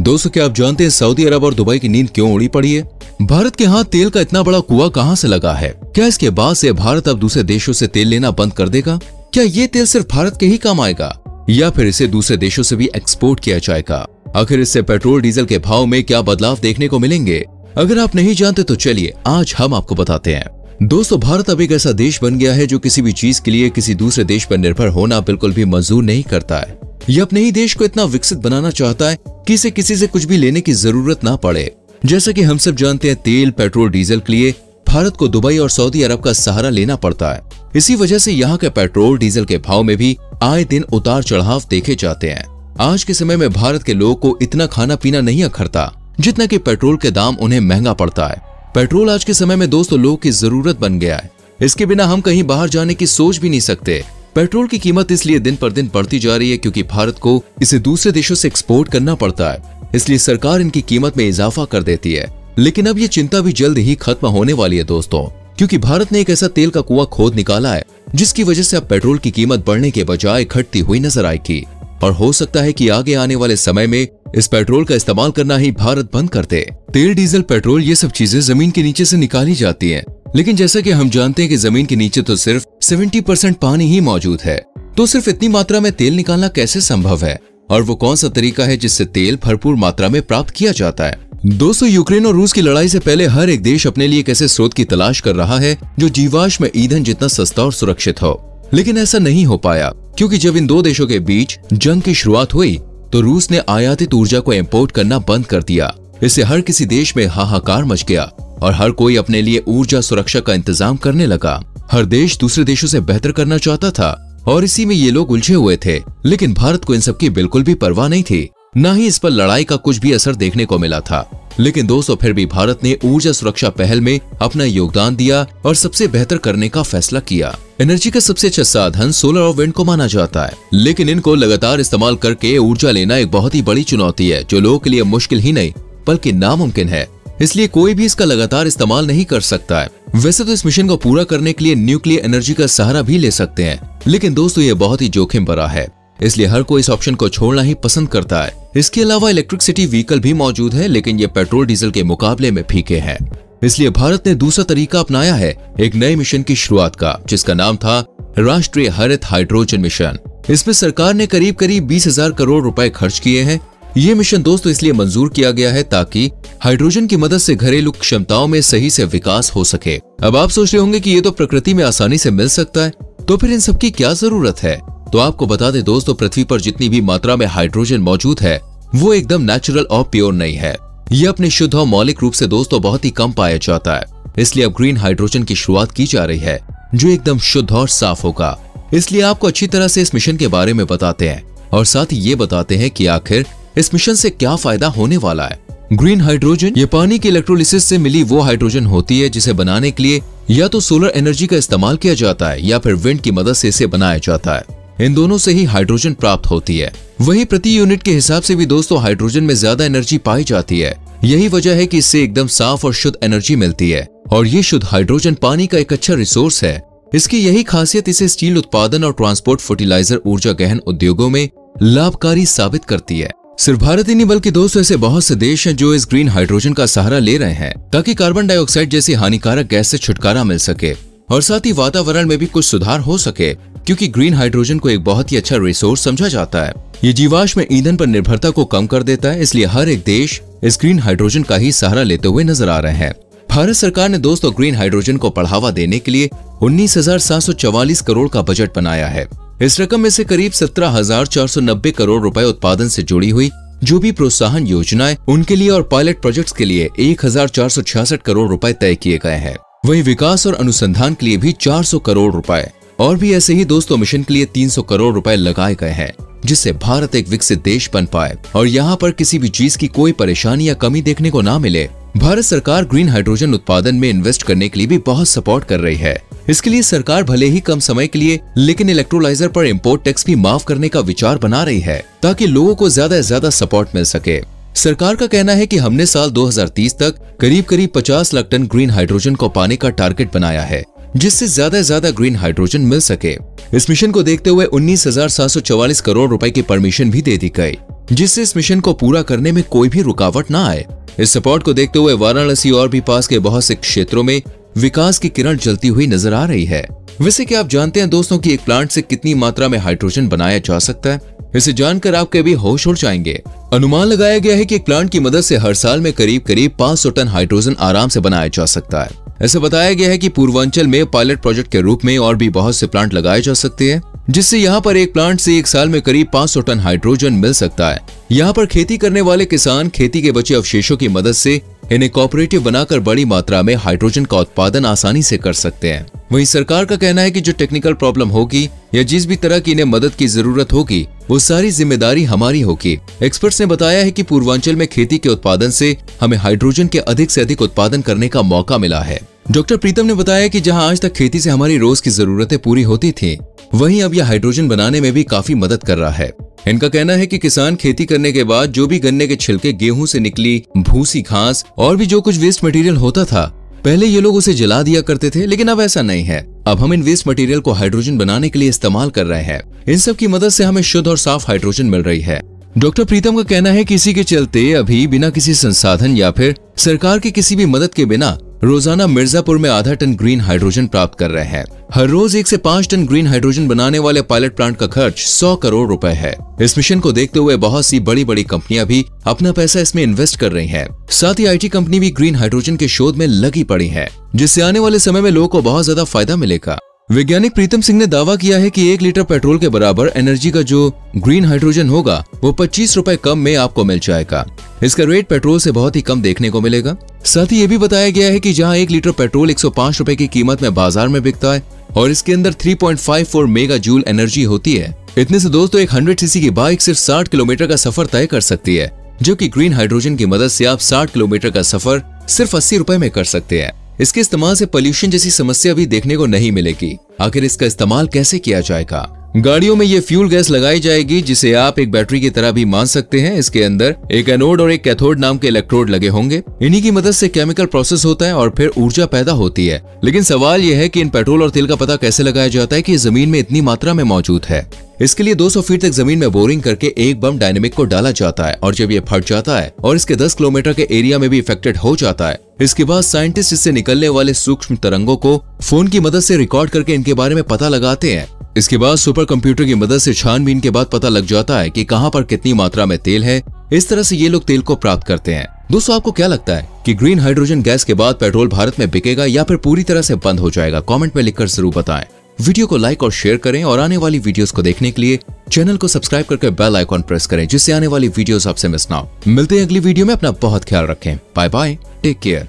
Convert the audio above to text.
दोस्तों, क्या आप जानते हैं सऊदी अरब और दुबई की नींद क्यों उड़ी पड़ी है? भारत के हाथ तेल का इतना बड़ा कुआँ कहाँ से लगा है? क्या इसके बाद से भारत अब दूसरे देशों से तेल लेना बंद कर देगा? क्या ये तेल सिर्फ़ भारत के ही काम आएगा? या फिर इसे दूसरे देशों से भी एक्सपोर्ट किया जाएगा? आखिर इससे पेट्रोल, डीजल के भाव में क्या बदलाव देखने को मिलेंगे? अगर आप नहीं जानते तो चलिए आज हम आपको बताते हैं। दोस्तों, भारत अब एक ऐसा देश बन गया है जो किसी भी चीज़ के लिए किसी दूसरे देश पर निर्भर होना बिल्कुल भी मंजूर नहीं करता है। ये अपने ही देश को इतना विकसित बनाना चाहता है कि इसे किसी से कुछ भी लेने की ज़रूरत ना पड़े। जैसा कि हम सब जानते हैं, तेल, पेट्रोल, डीजल के लिए भारत को दुबई और सऊदी अरब का सहारा लेना पड़ता है। इसी वजह से यहाँ के पेट्रोल, डीजल के भाव में भी आए दिन उतार चढ़ाव देखे जाते हैं। आज के समय में भारत के लोगों को इतना खाना पीना नहीं अखरता, जितना कि पेट्रोल के दाम उन्हें महँगा पड़ता है। पेट्रोल आज के समय में दोस्तों लोगों की ज़रूरत बन गया है। इसके बिना हम कहीं बाहर जाने की सोच भी नहीं सकते। पेट्रोल की कीमत इसलिए दिन पर दिन बढ़ती जा रही है क्योंकि भारत को इसे दूसरे देशों से एक्सपोर्ट करना पड़ता है। इसलिए सरकार इनकी कीमत में इजाफा कर देती है। लेकिन अब ये चिंता भी जल्द ही खत्म होने वाली है दोस्तों, क्योंकि भारत ने एक ऐसा तेल का कुआँ खोद निकाला है, जिसकी वजह से अब पेट्रोल की कीमत बढ़ने के बजाय घटती हुई नज़र आएगी। और हो सकता है कि आगे आने वाले समय में इस पेट्रोल का इस्तेमाल करना ही भारत बंद कर दे। तेल, डीजल, पेट्रोल, ये सब चीज़ें ज़मीन के नीचे से निकाली जाती हैं। लेकिन जैसा कि हम जानते हैं कि ज़मीन के नीचे तो सिर्फ़ 70 परसेंट पानी ही मौजूद है तो सिर्फ़ इतनी मात्रा में तेल निकालना कैसे संभव है? और वो कौन सा तरीका है जिससे तेल भरपूर मात्रा में प्राप्त किया जाता है? दोस्तों, यूक्रेन और रूस की लड़ाई से पहले हर एक देश अपने लिए एक ऐसे स्रोत की तलाश कर रहा है, जो जीवाश्म ईंधन जितना सस्ता और सुरक्षित हो। लेकिन ऐसा नहीं हो पाया, क्योंकि जब इन दो देशों के बीच जंग की शुरुआत हुई तो रूस ने आयातित ऊर्जा को इम्पोर्ट करना बंद कर दिया। इससे हर किसी देश में हाहाकार मच गया। और हर कोई अपने लिए ऊर्जा सुरक्षा का इंतज़ाम करने लगा। हर देश दूसरे देशों से बेहतर करना चाहता था, और इसी में ये लोग उलझे हुए थे। लेकिन भारत को इन सब की बिल्कुल भी परवाह नहीं थी। न ही इस पर लड़ाई का कुछ भी असर देखने को मिला था। लेकिन दोस्तों, फिर भी भारत ने ऊर्जा सुरक्षा पहल में अपना योगदान दिया और सबसे बेहतर करने का फैसला किया। एनर्जी का सबसे अच्छा साधन सोलर और विंड को माना जाता है। लेकिन इनको लगातार इस्तेमाल करके ऊर्जा लेना एक बहुत ही बड़ी चुनौती है, जो लोगों के लिए मुश्किल ही नहीं, बल्कि नामुमकिन है। इसलिए कोई भी इसका लगातार इस्तेमाल नहीं कर सकता है। वैसे तो इस मिशन को पूरा करने के लिए न्यूक्लियर एनर्जी का सहारा भी ले सकते हैं। लेकिन दोस्तों, ये बहुत ही जोखिम भरा है। इसलिए हर कोई इस ऑप्शन को छोड़ना ही पसंद करता है। इसके अलावा इलेक्ट्रिसिटी व्हीकल भी मौजूद है, लेकिन ये पेट्रोल डीजल के मुकाबले में फीके हैं। इसलिए भारत ने दूसरा तरीका अपनाया है, एक नए मिशन की शुरुआत का, जिसका नाम था राष्ट्रीय हरित हाइड्रोजन मिशन इसमें सरकार ने करीब करीब बीस हज़ार करोड़ रुपए खर्च किए हैं ये मिशन दोस्तों इसलिए मंजूर किया गया है ताकि हाइड्रोजन की मदद से घरेलू क्षमताओं में सही से विकास हो सके। अब आप सोच रहे होंगे कि ये तो प्रकृति में आसानी से मिल सकता है तो फिर इन सबकी क्या ज़रूरत है? तो आपको बता दें दोस्तों, पृथ्वी पर जितनी भी मात्रा में हाइड्रोजन मौजूद है, वो एकदम नेचुरल और प्योर नहीं है। ये अपने शुद्ध और मौलिक रूप से दोस्तों बहुत ही कम पाया जाता है। इसलिए अब ग्रीन हाइड्रोजन की शुरुआत की जा रही है, जो एकदम शुद्ध और साफ़ होगा। इसलिए आपको अच्छी तरह से इस मिशन के बारे में बताते हैं, और साथ ही ये बताते हैं कि आखिर इस मिशन से क्या फ़ायदा होने वाला है? ग्रीन हाइड्रोजन ये पानी के इलेक्ट्रोलिसिस से मिली वो हाइड्रोजन होती है जिसे बनाने के लिए या तो सोलर एनर्जी का इस्तेमाल किया जाता है या फिर विंड की मदद से इसे बनाया जाता है। इन दोनों से ही हाइड्रोजन प्राप्त होती है। वही प्रति यूनिट के हिसाब से भी दोस्तों हाइड्रोजन में ज़्यादा एनर्जी पाई जाती है। यही वजह है कि इससे एकदम साफ़ और शुद्ध एनर्जी मिलती है। और ये शुद्ध हाइड्रोजन पानी का एक अच्छा रिसोर्स है। इसकी यही खासियत इसे स्टील उत्पादन और ट्रांसपोर्ट फर्टिलाइज़र ऊर्जा गहन उद्योगों में लाभकारी साबित करती है। सिर्फ़ भारत ही नहीं, बल्कि दोस्तों ऐसे बहुत से देश हैं जो इस ग्रीन हाइड्रोजन का सहारा ले रहे हैं, ताकि कार्बन डाइऑक्साइड जैसी हानिकारक गैस से छुटकारा मिल सके, और साथ ही वातावरण में भी कुछ सुधार हो सके, क्योंकि ग्रीन हाइड्रोजन को एक बहुत ही अच्छा रिसोर्स समझा जाता है। ये जीवाश्म ईंधन पर निर्भरता को कम कर देता है, इसलिए हर एक देश इस ग्रीन हाइड्रोजन का ही सहारा लेते हुए नज़र आ रहे हैं। भारत सरकार ने दोस्तों ग्रीन हाइड्रोजन को बढ़ावा देने के लिए उन्नीस करोड़ का बजट बनाया है। इस रकम में से करीब सत्रह हज़ार चार सौ नब्बे करोड़ रुपए उत्पादन से जुड़ी हुई जो भी प्रोत्साहन योजनाएँ उनके लिए और पायलट प्रोजेक्ट्स के लिए एक हज़ार चार सौ छियासठ करोड़ रुपए तय किए गए हैं। वही विकास और अनुसंधान के लिए भी 400 करोड़ रुपए और भी ऐसे ही दोस्तों मिशन के लिए 300 करोड़ रुपए लगाए गए हैं, जिससे भारत एक विकसित देश बन पाए। और यहाँ पर किसी भी चीज़ की कोई परेशानी या कमी देखने को ना मिले, भारत सरकार ग्रीन हाइड्रोजन उत्पादन में इन्वेस्ट करने के लिए भी बहुत सपोर्ट कर रही है। इसके लिए सरकार भले ही कम समय के लिए, लेकिन इलेक्ट्रोलाइजर पर इम्पोर्ट टैक्स भी माफ़ करने का विचार बना रही है, ताकि लोगों को ज़्यादा ऐसी ज़्यादा सपोर्ट मिल सके। सरकार का कहना है कि हमने साल 2030 तक करीब करीब 50 लाख टन ग्रीन हाइड्रोजन को पाने का टारगेट बनाया है, जिससे ज़्यादा ज़्यादा ग्रीन हाइड्रोजन मिल सके। इस मिशन को देखते हुए उन्नीस करोड़ रुपए की परमिशन भी दे दी गई, जिससे इस मिशन को पूरा करने में कोई भी रुकावट ना आए। इस सपोर्ट को देखते हुए वाराणसी और भी पास के बहुत से क्षेत्रों में विकास की किरण जलती हुई नज़र आ रही है। वैसे क्या आप जानते हैं दोस्तों कि एक प्लांट से कितनी मात्रा में हाइड्रोजन बनाया जा सकता है? इसे जानकर आपके भी होश उड़ जाएँगे। अनुमान लगाया गया है कि एक प्लांट की मदद से हर साल में करीब करीब 500 टन हाइड्रोजन आराम से बनाया जा सकता है। ऐसे बताया गया है कि पूर्वांचल में पायलट प्रोजेक्ट के रूप में और भी बहुत से प्लांट लगाए जा सकते हैं, जिससे यहाँ पर एक प्लांट से एक साल में करीब 500 टन हाइड्रोजन मिल सकता है। यहाँ पर खेती करने वाले किसान खेती के बचे अवशेषों की मदद से इन्हें कॉपरेटिव बनाकर बड़ी मात्रा में हाइड्रोजन का उत्पादन आसानी से कर सकते हैं। वही सरकार का कहना है कि जो टेक्निकल प्रॉब्लम होगी, या जिस भी तरह की इन्हें मदद की ज़रूरत होगी, वो सारी ज़िम्मेदारी हमारी होगी। एक्सपर्ट्स ने बताया है कि पूर्वांचल में खेती के उत्पादन से हमें हाइड्रोजन के अधिक से अधिक उत्पादन करने का मौका मिला है। डॉक्टर प्रीतम ने बताया कि जहाँ आज तक खेती से हमारी रोज की जरूरतें पूरी होती थी, वहीं अब यह हाइड्रोजन बनाने में भी काफ़ी मदद कर रहा है। इनका कहना है कि किसान खेती करने के बाद जो भी गन्ने के छिलके गेहूँ से निकली, भूसी घास और भी जो कुछ वेस्ट मटेरियल होता था, पहले ये लोग उसे जला दिया करते थे, लेकिन अब ऐसा नहीं है। अब हम इन वेस्ट मटेरियल को हाइड्रोजन बनाने के लिए इस्तेमाल कर रहे हैं। इन सब की मदद से हमें शुद्ध और साफ़ हाइड्रोजन मिल रही है। डॉक्टर प्रीतम का कहना है कि इसी के चलते अभी बिना किसी संसाधन या फिर सरकार की किसी भी मदद के बिना रोज़ाना मिर्जापुर में आधा टन ग्रीन हाइड्रोजन प्राप्त कर रहे हैं। हर रोज एक से पाँच टन ग्रीन हाइड्रोजन बनाने वाले पायलट प्लांट का खर्च सौ करोड़ रुपए है। इस मिशन को देखते हुए बहुत सी बड़ी बड़ी कंपनियाँ भी अपना पैसा इसमें इन्वेस्ट कर रही हैं। साथ ही आईटी कंपनी भी ग्रीन हाइड्रोजन के शोध में लगी पड़ी है, जिससे आने वाले समय में लोगों को बहुत ज़्यादा फ़ायदा मिलेगा। वैज्ञानिक प्रीतम सिंह ने दावा किया है कि एक लीटर पेट्रोल के बराबर एनर्जी का जो ग्रीन हाइड्रोजन होगा, वो पच्चीस रूपए कम में आपको मिल जाएगा। इसका रेट पेट्रोल से बहुत ही कम देखने को मिलेगा। साथ ही ये भी बताया गया है कि जहाँ एक लीटर पेट्रोल एक सौ रुपए की कीमत में बाज़ार में बिकता है और इसके अंदर 3.54 मेगा जूल एनर्जी होती है, इतने से दोस्तों एक हंड्रेड सीसी की बाइक सिर्फ़ 60 किलोमीटर का सफ़र तय कर सकती है, जो कि ग्रीन हाइड्रोजन की मदद से आप 60 किलोमीटर का सफ़र सिर्फ़ अस्सी रुपए में कर सकते हैं। इसके इस्तेमाल से पोल्यूशन जैसी समस्या भी देखने को नहीं मिलेगी। आखिर इसका इस्तेमाल कैसे किया जाएगा? गाड़ियों में ये फ्यूल गैस लगाई जाएगी, जिसे आप एक बैटरी की तरह भी मान सकते हैं। इसके अंदर एक एनोड और एक कैथोड नाम के इलेक्ट्रोड लगे होंगे। इन्हीं की मदद से केमिकल प्रोसेस होता है और फिर ऊर्जा पैदा होती है। लेकिन सवाल यह है कि इन पेट्रोल और तेल का पता कैसे लगाया जाता है कि ज़मीन में इतनी मात्रा में मौजूद है? इसके लिए 200 फीट तक ज़मीन में बोरिंग करके एक बम डायनेमिक को डाला जाता है और जब ये फट जाता है और इसके 10 किलोमीटर के एरिया में भी इफेक्टेड हो जाता है इसके बाद साइंटिस्ट इससे निकलने वाले सूक्ष्म तरंगों को फ़ोन की मदद से रिकॉर्ड करके इनके बारे में पता लगाते हैं। इसके बाद सुपर कंप्यूटर की मदद से छानबीन के बाद पता लग जाता है कि कहाँ पर कितनी मात्रा में तेल है। इस तरह से ये लोग तेल को प्राप्त करते हैं। दोस्तों, आपको क्या लगता है कि ग्रीन हाइड्रोजन गैस के बाद पेट्रोल भारत में बिकेगा या फिर पूरी तरह से बंद हो जाएगा? कमेंट में लिखकर ज़रूर बताएँ। वीडियो को लाइक और शेयर करें और आने वाली वीडियोस को देखने के लिए चैनल को सब्सक्राइब करके बेल आइकॉन प्रेस करें, जिससे आने वाली वीडियोस आपसे मिस ना हो। मिलते हैं अगली वीडियो में, अपना बहुत ख्याल रखें। Bye bye, take care.